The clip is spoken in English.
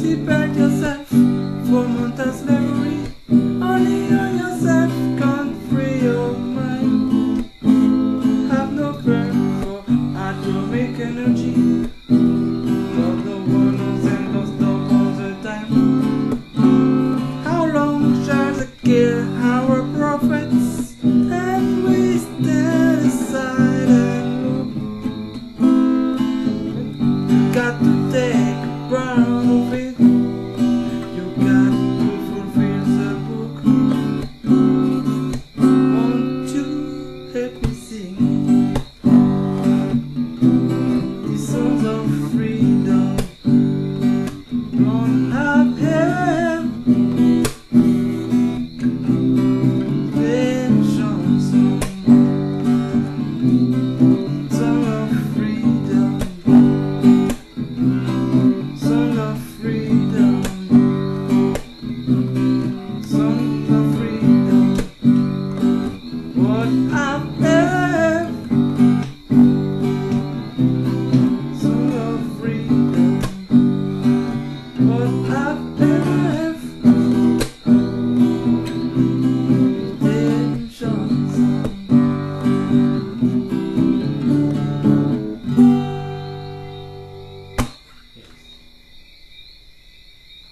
Emancipate yourself from mental slavery. Only you yourself can free your mind. Have no prayer for atomic energy. took me I've been